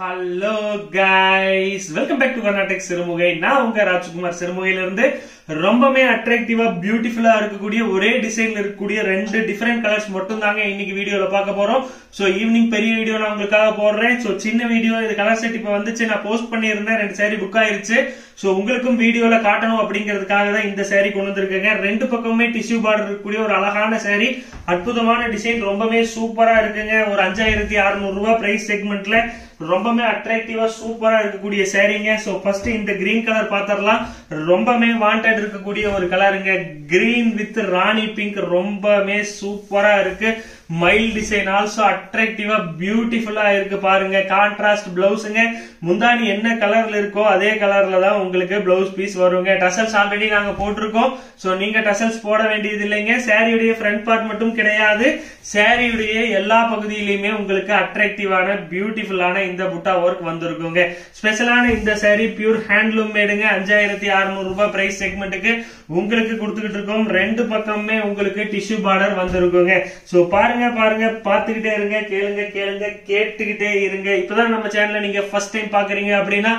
Hello guys welcome back to Karnatak Sirumugai நான் உங்க ராஜ்குமார். சிறுமுகையில இருந்து ரொம்பவே அட்ராக்டிவா பியூட்டிஃபுல்லா இருக்கக்கூடிய ஒரே டிசைன்ல இருக்கக்கூடிய ரெண்டு டிஃபரெண்ட் கலர்ஸ் மட்டும் தாங்க இன்னைக்கு வீடியோல பார்க்க போறோம். சோ ஈவினிங் பெரிய வீடியோ நான் உங்களுக்காக போடுறேன். சோ சின்ன வீடியோ இது கலர் செட் இப்ப வந்துச்சு. நான் போஸ்ட் பண்ணியிருந்தேன். ரெண்டு சேரீ புக் ஆயிருச்சு. சோ உங்களுக்கும் வீடியோல காட்டணும் அப்படிங்கிறதுக்காக தான் இந்த சேரீ கொண்டு வந்திருக்கேங்க. ரெண்டு பக்கமுமே டிஷ்யூ பார்டர் இருக்கக்கூடிய ஒரு அழகான சேரீ அற்புதமான டிசைன் ரொம்பவே சூப்பரா இருக்குங்க. ஒரு அஞ்சாயிரத்தி அறுநூறு ரூபாய் பிரைஸ் செக்மெண்ட்ல ரொம்பவே அட்ராக்டிவா சூப்பரா இருக்கக்கூடிய சேரீங்க சோ ஃபர்ஸ்ட் இந்த கிரீன் கலர் பாத்திரலாம் ரொம்பவே வாண்டட் இருக்கக்கூடிய ஒரு கலருங்க கிரீன் வித் ராணி பிங்க் ரொம்பவே சூப்பரா இருக்கு. மைல் டிசைன் ஆல்சோ அட்ராக்டிவா பியூட்டிஃபுல்லா இருக்கு பாருங்க. கான்ட்ராஸ்ட் பிளவுஸுங்க முந்தானி என்ன கலர்ல இருக்கோ அதே கலர்ல தான் உங்களுக்கு பிளவுஸ் பீஸ் வருங்க. டசல்ஸ் ஆல்ரெடி நாங்க போட்டிருக்கோம். சோ நீங்க டசல்ஸ் போட வேண்டியது இல்லைங்க. சாரியுடைய ஃப்ரண்ட் பார்ட் மட்டும் கிடையாது. சாரியுடைய எல்லா பகுதியிலுமே உங்களுக்கு அட்ராக்டிவான பியூட்டிஃபுல்லான இந்த புட்டா ஒர்க் வந்திருக்குங்க. ஸ்பெஷலான இந்த சாரி பியூர் ஹேண்ட்லூம் மேடுங்க. அஞ்சாயிரத்தி அறுநூறு ரூபாய் பிரைஸ் செக்மெண்ட்டுக்கு உங்களுக்கு கொடுத்துக்கிட்டு இருக்கோம். ரெண்டு பக்கமுமே உங்களுக்கு டிஷ்யூ பார்டர் வந்திருக்குங்க. சோ பாருங்க பாருங்க பாத்துக்கிட்டே இருங்க கேளுங்க கேளுங்க கேட்டுக்கிட்டே இருங்க. இப்பதான் நம்ம சேனல்ல நீங்க ஃபர்ஸ்ட் டைம் பாக்குறீங்க அப்படின்னா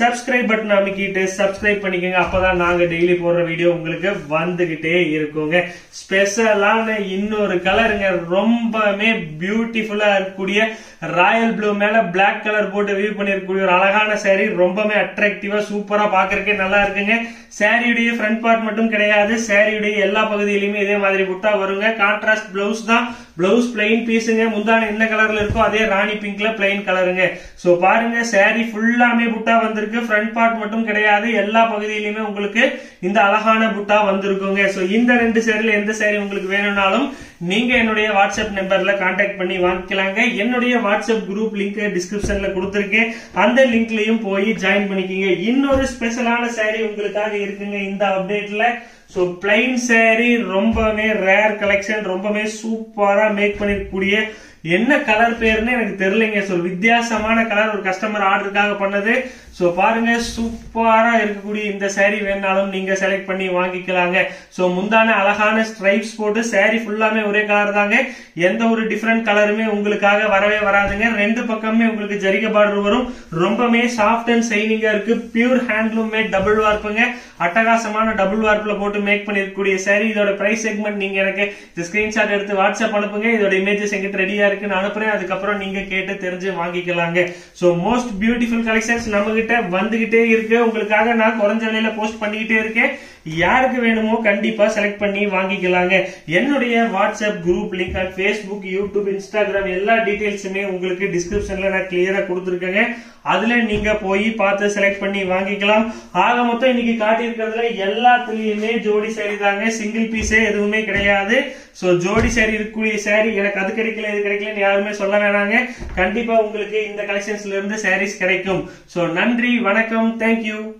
சப்ஸ்கிரைப் பட்டன் அமைக்கிட்டு சப்ஸ்கிரைப் பண்ணிக்கோங்க. அப்பதான் நாங்க டெய்லி போடுற வீடியோ உங்களுக்கு வந்துகிட்டே இருக்குங்க. ஸ்பெஷலான இன்னொரு கலருங்க ரொம்பவே பியூட்டிஃபுல்லா இருக்கக்கூடிய ராயல் ப்ளூ மேல பிளாக் கலர் போட்டு வியூ பண்ணிருக்கக்கூடிய ஒரு அழகான சேரீ ரொம்பவே அட்ராக்டிவா சூப்பரா பாக்குறதுக்கே நல்லா இருக்குங்க. சாரியுடைய ஃப்ரண்ட் பார்ட் மட்டும் கிடையாது. சாரியுடைய எல்லா பகுதியிலுமே இதே மாதிரி புட்டா வருங்க. கான்ட்ராஸ்ட் பிளவுஸ் தான். பிளவுஸ் பிளைன் பீஸுங்க முந்தான என்ன கலர்ல இருக்கோ அதே ராணி பிங்க்ல பிளைன் கலருங்க சோ பாருங்க சேரீ ஃபுல்லாமே புட்டா வந்திருக்கு. ஃப்ரண்ட் பார்ட் மட்டும் கிடையாது. எல்லா பகுதியிலுமே உங்களுக்கு இந்த அழகான புட்டா வந்திருக்குங்க. சோ இந்த ரெண்டு சேரில எந்த சேரீ உங்களுக்கு வேணும்னாலும் நீங்க என்னுடைய வாட்ஸ்அப் நம்பர்ல கான்டாக்ட் பண்ணி வாங்கிக்கலாங்க. என்னுடைய வாட்ஸ்அப் குரூப் லிங்க் டிஸ்கிரிப்ஷன்ல கொடுத்துருக்கேன். அந்த லிங்க்லயும் போய் ஜாயின் பண்ணிக்கீங்க. இன்னொரு ஸ்பெஷலான saree உங்களுக்காக இருக்குங்க. இந்த அப்டேட்ல ஸோ பிளைன் சேரீ ரொம்பவே ரேர் கலெக்ஷன் ரொம்பவே சூப்பரா மேக் பண்ணிருக்கக்கூடிய என்ன கலர் பேர்னு எனக்கு தெரியலைங்க. ஸோ வித்தியாசமான கலர் ஒரு கஸ்டமர் ஆர்டருக்காக பண்ணது. ஸோ பாருங்க சூப்பரா இருக்கக்கூடிய இந்த சேரீ வேணாலும் நீங்க செலக்ட் பண்ணி வாங்கிக்கலாங்க. ஸோ முந்தான அழகான ஸ்ட்ரைப்ஸ் போட்டு சேரீ ஃபுல்லாமே ஒரே கலர் தாங்க. எந்த ஒரு டிஃப்ரெண்ட் கலருமே உங்களுக்காக வரவே வராதுங்க. ரெண்டு பக்கமே உங்களுக்கு ஜரிக பார்டர் வரும். ரொம்பவே சாஃப்ட் அண்ட் சைனிங்கா இருக்கு. பியூர் ஹேண்ட்லூம் மேட் டபுள் வார்ப்புங்க அட்டகாசமான டபுள் வார்ப்பில் போட்டு மேக் பண்ணிருக்கக்கூடிய சாரி இதோட பிரைஸ் செக்மெண்ட் நீங்க எனக்கு இந்த ஸ்கிரீன்ஷாட் எடுத்து வாட்ஸ்அப் அனுப்புங்க. இதோட இமேஜஸ் எங்கிட்ட ரெடியா இருக்குன்னு அனுப்புறேன். அதுக்கப்புறம் நீங்க கேட்டு தெரிஞ்சு வாங்கிக்கலாங்க. சோ மோஸ்ட் பியூட்டிஃபுல் கலெக்ஷன்ஸ் நம்ம கிட்ட வந்துகிட்டே இருக்கு. உங்களுக்காக நான் குறைஞ்ச விலையில போஸ்ட் பண்ணிக்கிட்டே இருக்கேன். யாருக்கு வேணுமோ கண்டிப்பா செலக்ட் பண்ணி வாங்கிக்கலாங்க. என்னுடைய WhatsApp group link and Facebook YouTube Instagram எல்லா டீடைல்ஸுமே உங்களுக்கு டிஸ்கிரிப்ஷன்ல நான் கிளியரா கொடுத்துருக்கேங்க. அதுல நீங்க போய் பார்த்து செலக்ட் பண்ணி வாங்கிக்கலாம். ஆக மொத்தம் இன்னைக்கு காட்டியிருக்கிறதுல எல்லாத்துலயுமே ஜோடி சாரி தாங்க. சிங்கிள் பீஸே எதுவுமே கிடையாது. சோ ஜோடி சாரி இருக்கக்கூடிய சாரி எனக்கு அது கிடைக்கல இது கிடைக்கலன்னு யாருமே சொல்ல வேணாங்க. கண்டிப்பா உங்களுக்கு இந்த கலெக்ஷன்ஸ்ல இருந்து சாரீஸ் கிடைக்கும். சோ நன்றி வணக்கம். தேங்க்யூ